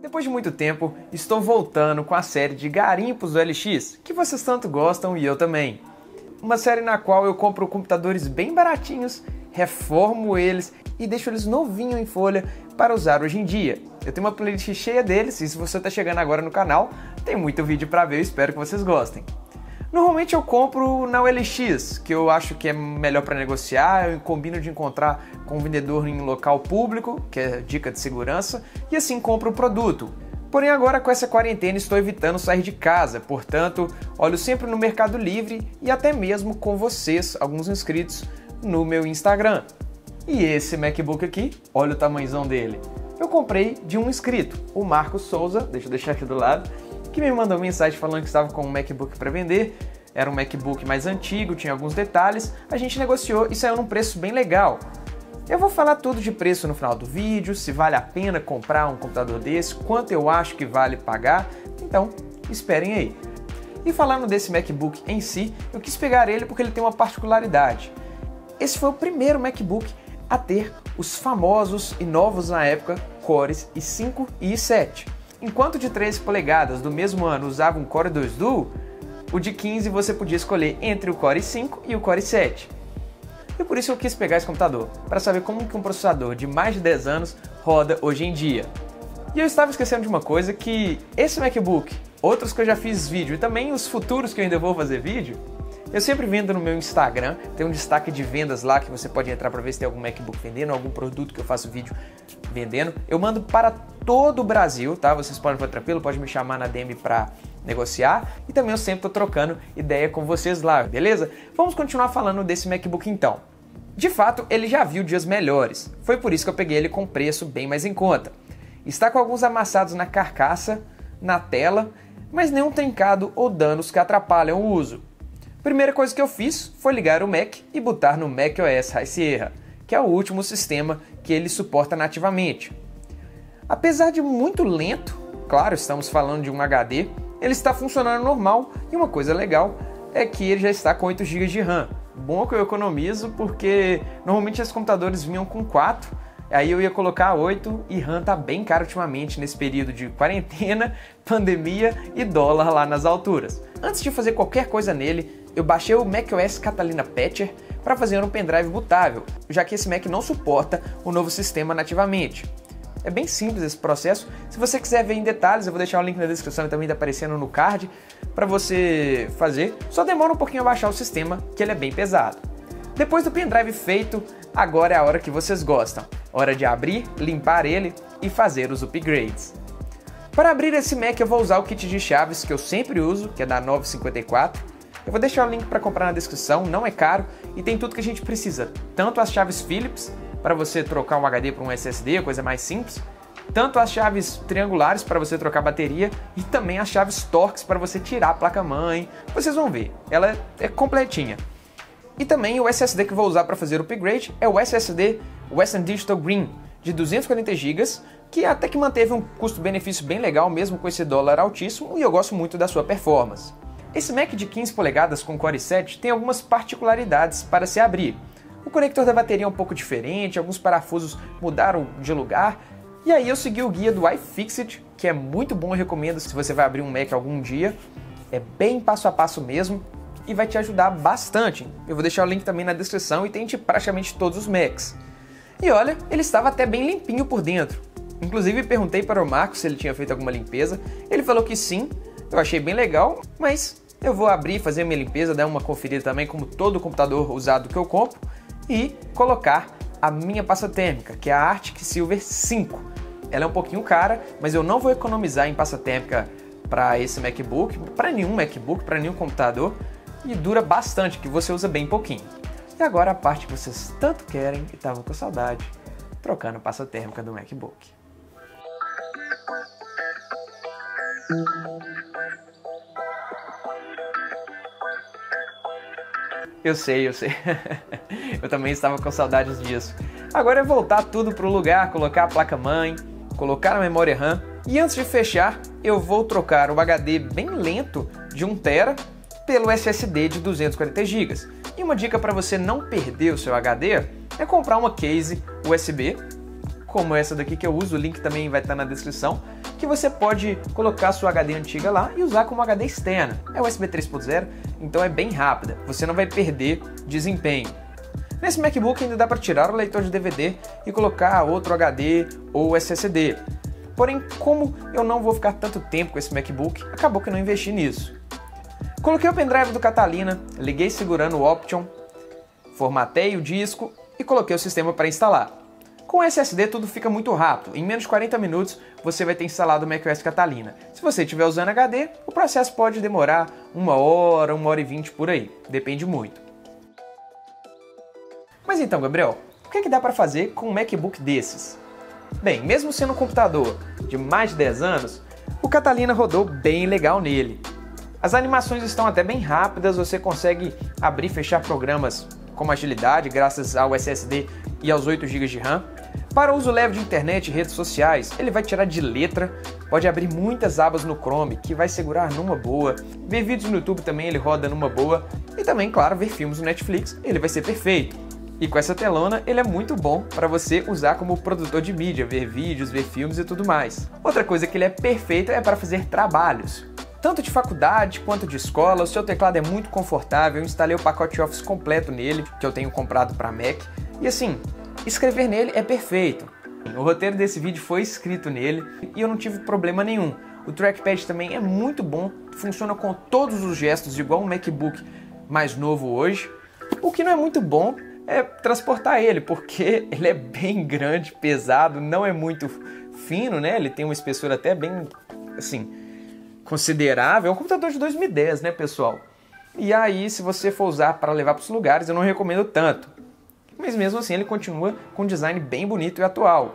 Depois de muito tempo, estou voltando com a série de Garimpos do LX, que vocês tanto gostam e eu também. Uma série na qual eu compro computadores bem baratinhos, reformo eles e deixo eles novinhos em folha para usar hoje em dia. Eu tenho uma playlist cheia deles e se você está chegando agora no canal, tem muito vídeo para ver, eu espero que vocês gostem. Normalmente eu compro na OLX, que eu acho que é melhor para negociar, eu combino de encontrar com um vendedor em local público, que é dica de segurança, e assim compro o produto. Porém, agora com essa quarentena estou evitando sair de casa, portanto, olho sempre no Mercado Livre e até mesmo com vocês, alguns inscritos, no meu Instagram. E esse MacBook aqui, olha o tamanhozão dele. Eu comprei de um inscrito, o Marcos Souza, deixa eu deixar aqui do lado, que me mandou mensagem falando que estava com um MacBook para vender. Era um MacBook mais antigo, tinha alguns detalhes. A gente negociou e saiu num preço bem legal. Eu vou falar tudo de preço no final do vídeo, se vale a pena comprar um computador desse, quanto eu acho que vale pagar. Então, esperem aí. E falando desse MacBook em si, eu quis pegar ele porque ele tem uma particularidade. Esse foi o primeiro MacBook a ter os famosos e novos na época cores i5 e i7. Enquanto de 13 polegadas do mesmo ano usava um Core 2 Duo, o de 15 você podia escolher entre o Core i5 e o Core i7. E por isso eu quis pegar esse computador, para saber como que um processador de mais de 10 anos roda hoje em dia. E eu estava esquecendo de uma coisa que esse MacBook, outros que eu já fiz vídeo e também os futuros que eu ainda vou fazer vídeo, eu sempre vendo no meu Instagram, tem um destaque de vendas lá que você pode entrar para ver se tem algum MacBook vendendo, algum produto que eu faço vídeo vendendo. Eu mando para todo o Brasil, tá? Vocês podem ficar tranquilo, pode me chamar na DM para negociar e também eu sempre tô trocando ideia com vocês lá, beleza? Vamos continuar falando desse MacBook então. De fato, ele já viu dias melhores. Foi por isso que eu peguei ele com preço bem mais em conta. Está com alguns amassados na carcaça, na tela, mas nenhum trincado ou danos que atrapalham o uso. Primeira coisa que eu fiz foi ligar o Mac e botar no macOS High Sierra, que é o último sistema que ele suporta nativamente. Apesar de muito lento, claro, estamos falando de um HD, ele está funcionando normal e uma coisa legal é que ele já está com 8 GB de RAM. Bom que eu economizo porque normalmente esses computadores vinham com 4, aí eu ia colocar 8 e RAM tá bem caro ultimamente nesse período de quarentena, pandemia e dólar lá nas alturas. Antes de fazer qualquer coisa nele, eu baixei o macOS Catalina Patcher para fazer um pendrive bootável, já que esse Mac não suporta o novo sistema nativamente. É bem simples esse processo. Se você quiser ver em detalhes, eu vou deixar o link na descrição e também está aparecendo no card para você fazer. Só demora um pouquinho a baixar o sistema, que ele é bem pesado. Depois do pendrive feito, agora é a hora que vocês gostam. Hora de abrir, limpar ele e fazer os upgrades. Para abrir esse Mac eu vou usar o kit de chaves que eu sempre uso, que é da 954 eu vou deixar o link para comprar na descrição, não é caro e tem tudo que a gente precisa. Tanto as chaves Phillips para você trocar um HD para um SSD, coisa mais simples, tanto as chaves triangulares para você trocar bateria e também as chaves Torx para você tirar a placa-mãe. Vocês vão ver, ela é completinha. E também o SSD que vou usar para fazer o upgrade é o SSD Western Digital Green de 240 GB, que até que manteve um custo-benefício bem legal mesmo com esse dólar altíssimo e eu gosto muito da sua performance. Esse Mac de 15 polegadas com Core i7 tem algumas particularidades para se abrir. O conector da bateria é um pouco diferente, alguns parafusos mudaram de lugar, e aí eu segui o guia do iFixit, que é muito bom, eu recomendo se você vai abrir um Mac algum dia. É bem passo a passo mesmo e vai te ajudar bastante. Eu vou deixar o link também na descrição e tem de praticamente todos os Macs. E olha, ele estava até bem limpinho por dentro. Inclusive perguntei para o Marcos se ele tinha feito alguma limpeza. Ele falou que sim, eu achei bem legal, mas eu vou abrir, fazer minha limpeza, dar uma conferida também como todo computador usado que eu compro e colocar a minha pasta térmica, que é a Arctic Silver 5. Ela é um pouquinho cara, mas eu não vou economizar em pasta térmica para esse MacBook, para nenhum MacBook, para nenhum computador, e dura bastante, que você usa bem pouquinho. E agora a parte que vocês tanto querem e estavam com saudade, trocando a pasta térmica do MacBook. Eu sei, eu sei. eu também estava com saudades disso. Agora é voltar tudo para o lugar, colocar a placa-mãe, colocar a memória RAM. E antes de fechar, eu vou trocar o HD bem lento de 1TB pelo SSD de 240 GB. E uma dica para você não perder o seu HD é comprar uma case USB como essa daqui que eu uso, o link também vai estar na descrição, que você pode colocar sua HD antiga lá e usar como HD externa. É USB 3.0, então é bem rápida, você não vai perder desempenho. Nesse MacBook ainda dá para tirar o leitor de DVD e colocar outro HD ou SSD. Porém, como eu não vou ficar tanto tempo com esse MacBook, acabou que eu não investi nisso. Coloquei o pendrive do Catalina, liguei segurando o Option, formatei o disco e coloquei o sistema para instalar. Com SSD tudo fica muito rápido, em menos de 40 minutos você vai ter instalado o macOS Catalina. Se você estiver usando HD, o processo pode demorar uma hora, uma hora e vinte por aí, depende muito. Mas então, Gabriel, o que, é que dá para fazer com um MacBook desses? Bem, mesmo sendo um computador de mais de 10 anos, o Catalina rodou bem legal nele. As animações estão até bem rápidas, você consegue abrir e fechar programas com agilidade graças ao SSD e aos 8 GB de RAM. Para uso leve de internet e redes sociais, ele vai tirar de letra, pode abrir muitas abas no Chrome que vai segurar numa boa, ver vídeos no YouTube também ele roda numa boa e também, claro, ver filmes no Netflix, ele vai ser perfeito. E com essa telona, ele é muito bom para você usar como produtor de mídia, ver vídeos, ver filmes e tudo mais. Outra coisa que ele é perfeito é para fazer trabalhos. Tanto de faculdade quanto de escola, o seu teclado é muito confortável. Eu instalei o pacote Office completo nele, que eu tenho comprado para Mac. E assim, escrever nele é perfeito. O roteiro desse vídeo foi escrito nele e eu não tive problema nenhum. O trackpad também é muito bom, funciona com todos os gestos, igual um MacBook mais novo hoje. O que não é muito bom é transportar ele, porque ele é bem grande, pesado, não é muito fino, né? Ele tem uma espessura até bem, assim, considerável. É um computador de 2010, né, pessoal? E aí, se você for usar para levar para os lugares, eu não recomendo tanto. Mas mesmo assim, ele continua com um design bem bonito e atual.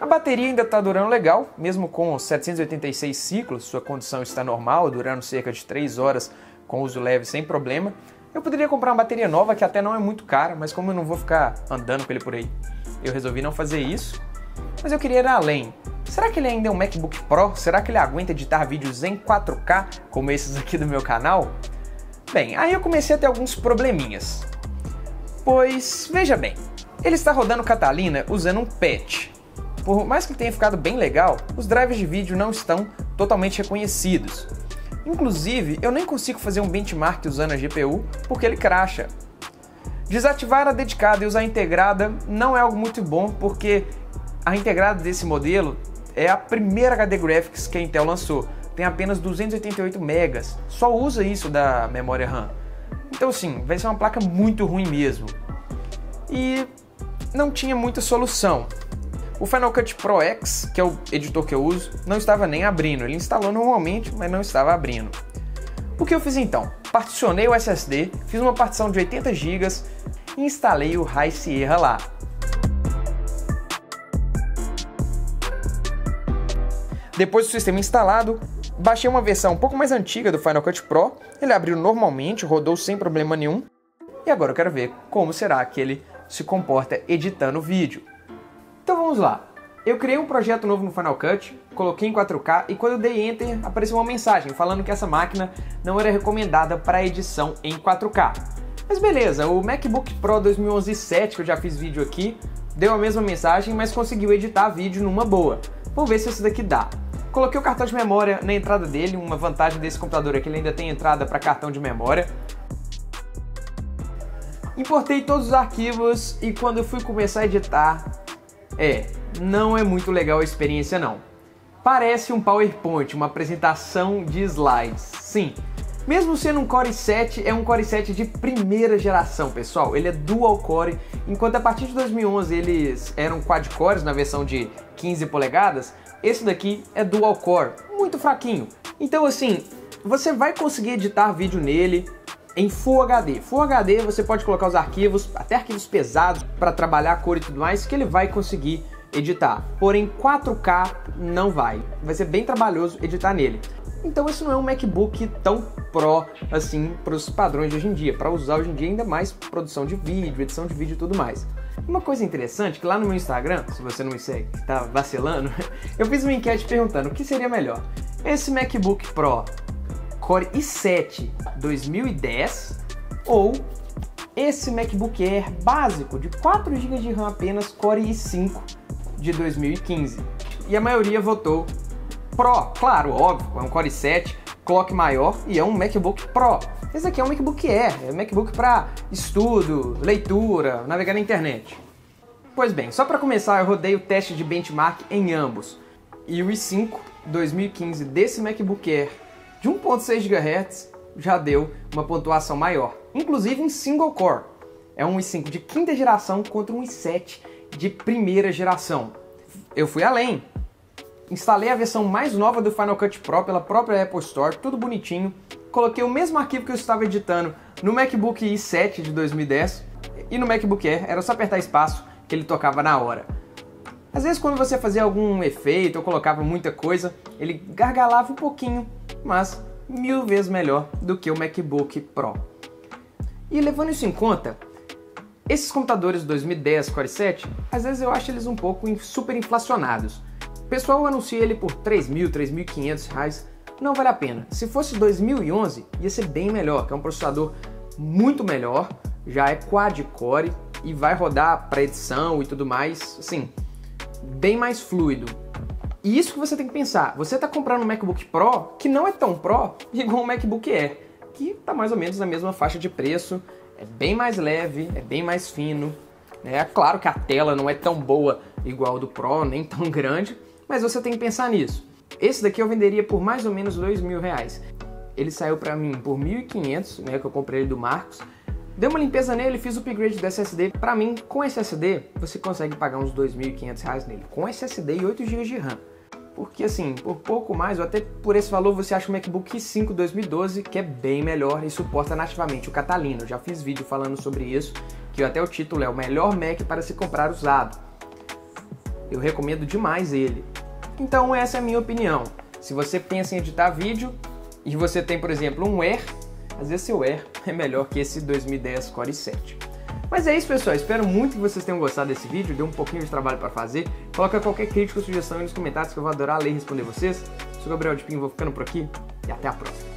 A bateria ainda está durando legal, mesmo com 786 ciclos, sua condição está normal, durando cerca de 3 horas com uso leve sem problema. Eu poderia comprar uma bateria nova que até não é muito cara, mas como eu não vou ficar andando com ele por aí, eu resolvi não fazer isso. Mas eu queria ir além. Será que ele ainda é um MacBook Pro? Será que ele aguenta editar vídeos em 4K, como esses aqui do meu canal? Bem, aí eu comecei a ter alguns probleminhas. Pois, veja bem, ele está rodando Catalina usando um patch. Por mais que tenha ficado bem legal, os drivers de vídeo não estão totalmente reconhecidos. Inclusive, eu nem consigo fazer um benchmark usando a GPU porque ele cracha. Desativar a dedicada e usar a integrada não é algo muito bom porque a integrada desse modelo é a primeira HD Graphics que a Intel lançou. Tem apenas 288 megas. Só usa isso da memória RAM. Então sim, vai ser uma placa muito ruim mesmo. E não tinha muita solução. O Final Cut Pro X, que é o editor que eu uso, não estava nem abrindo. Ele instalou normalmente, mas não estava abrindo. O que eu fiz então? Particionei o SSD, fiz uma partição de 80 GB e instalei o High Sierra lá. Depois do sistema instalado, baixei uma versão um pouco mais antiga do Final Cut Pro, ele abriu normalmente, rodou sem problema nenhum. E agora eu quero ver como será que ele se comporta editando vídeo. Então vamos lá. Eu criei um projeto novo no Final Cut, coloquei em 4K e quando eu dei Enter apareceu uma mensagem falando que essa máquina não era recomendada para edição em 4K. Mas beleza, o MacBook Pro 2011 7 que eu já fiz vídeo aqui deu a mesma mensagem, mas conseguiu editar vídeo numa boa. Vamos ver se esse daqui dá. Coloquei o cartão de memória na entrada dele, uma vantagem desse computador é que ele ainda tem entrada para cartão de memória. Importei todos os arquivos e quando eu fui começar a editar, é, não é muito legal a experiência não. Parece um PowerPoint, uma apresentação de slides. Sim, mesmo sendo um Core i7, é um Core i7 de primeira geração, pessoal. Ele é dual core, enquanto a partir de 2011 eles eram quad cores na versão de 15 polegadas, esse daqui é dual core, muito fraquinho. Então assim, você vai conseguir editar vídeo nele, em Full HD. Full HD você pode colocar os arquivos, até arquivos pesados, para trabalhar a cor e tudo mais, que ele vai conseguir editar. Porém, 4K não vai. Vai ser bem trabalhoso editar nele. Então esse não é um MacBook tão pro assim para os padrões de hoje em dia, para usar hoje em dia ainda mais produção de vídeo, edição de vídeo e tudo mais. Uma coisa interessante que lá no meu Instagram, se você não me segue, tá vacilando, eu fiz uma enquete perguntando o que seria melhor. Esse MacBook Pro Core i7 2010 ou esse MacBook Air básico de 4 GB de RAM apenas Core i5 de 2015. E a maioria votou Pro, claro, óbvio, é um Core 7, clock maior e é um MacBook Pro. Esse aqui é um MacBook Air, é um MacBook para estudo, leitura, navegar na internet. Pois bem, só para começar, eu rodei o teste de benchmark em ambos. E o i5 2015 desse MacBook Air de 1.6 GHz já deu uma pontuação maior, inclusive em single core. É um i5 de quinta geração contra um i7 de primeira geração. Eu fui além, instalei a versão mais nova do Final Cut Pro pela própria Apple Store, tudo bonitinho. Coloquei o mesmo arquivo que eu estava editando no MacBook i7 de 2010 e no MacBook Air, era só apertar espaço que ele tocava na hora. Às vezes quando você fazia algum efeito ou colocava muita coisa, ele gargalava um pouquinho, mas mil vezes melhor do que o MacBook Pro. E levando isso em conta, esses computadores 2010 Core 7, às vezes eu acho eles um pouco super inflacionados pessoal anuncia ele por 3.000, 3.500 reais, não vale a pena. Se fosse 2011, ia ser bem melhor, que é um processador muito melhor, já é quad-core e vai rodar para edição e tudo mais, assim, bem mais fluido. E isso que você tem que pensar, você está comprando um MacBook Pro que não é tão Pro igual um MacBook Air, que está mais ou menos na mesma faixa de preço, é bem mais leve, é bem mais fino. É claro que a tela não é tão boa igual do Pro, nem tão grande, mas você tem que pensar nisso. Esse daqui eu venderia por mais ou menos dois mil reais. Ele saiu para mim por 1.500, né, que eu comprei ele do Marcos. Dei uma limpeza nele, fiz o upgrade do SSD. Para mim, com SSD, você consegue pagar uns 2.500 reais nele. Com SSD e 8 GB de RAM. Porque assim, por pouco mais, ou até por esse valor, você acha o MacBook 5 2012, que é bem melhor e suporta nativamente o Catalina. Eu já fiz vídeo falando sobre isso, que até o título é o melhor Mac para se comprar usado. Eu recomendo demais ele. Então essa é a minha opinião. Se você pensa em editar vídeo e você tem, por exemplo, um Air, às vezes seu Air é melhor que esse 2010 Core 7. Mas é isso, pessoal. Espero muito que vocês tenham gostado desse vídeo. Deu um pouquinho de trabalho para fazer. Coloca qualquer crítica ou sugestão aí nos comentários que eu vou adorar ler e responder vocês. Sou Gabriel de Pinho, vou ficando por aqui e até a próxima.